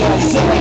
Siempre